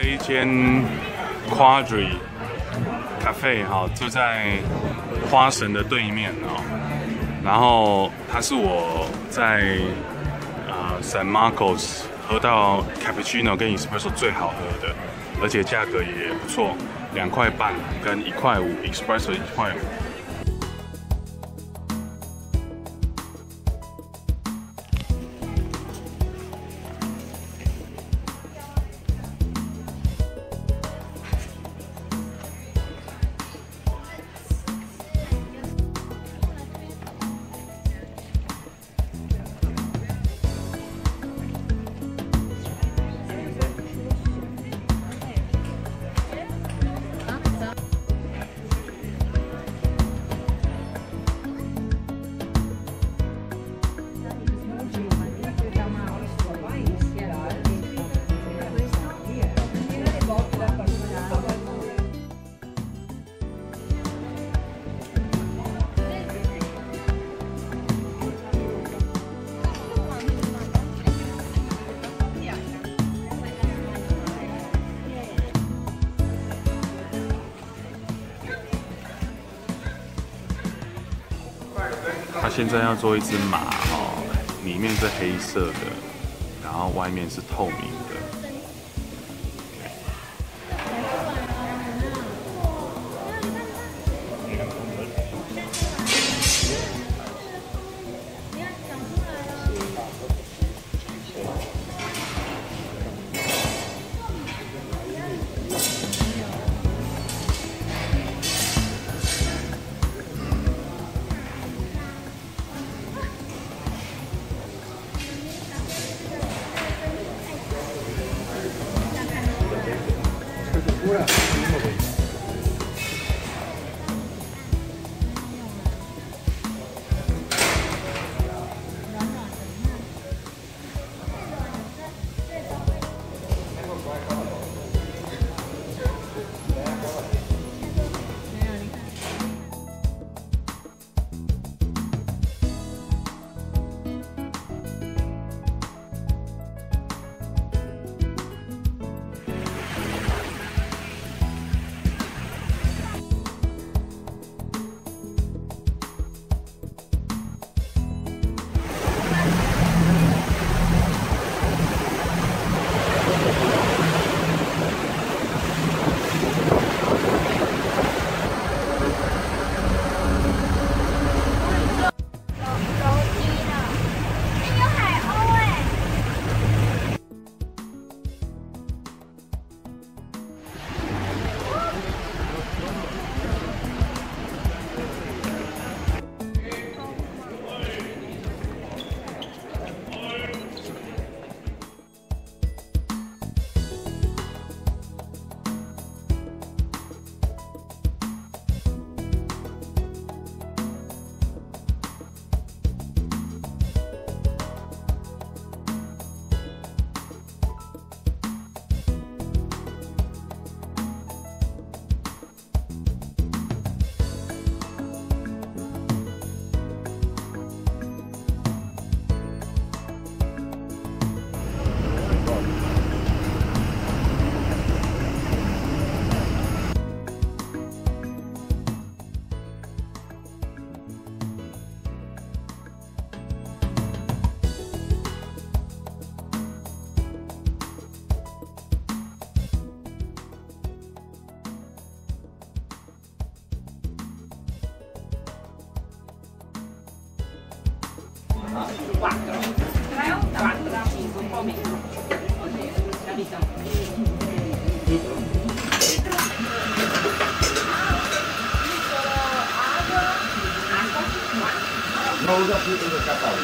这一间 Quadri Cafe 哈，就在花神的对面哦。然后它是我在呃 San Marcos 喝到 Cappuccino 跟 Espresso 最好喝的，而且价格也不错，两块半跟一块五，Espresso 一块五。现在要做一只马哦，里面是黑色的，然后外面是透明的。पूरा 4 3 o 4 5 un po' meno capito? dentro piccolo ago acqua non usa più il cappello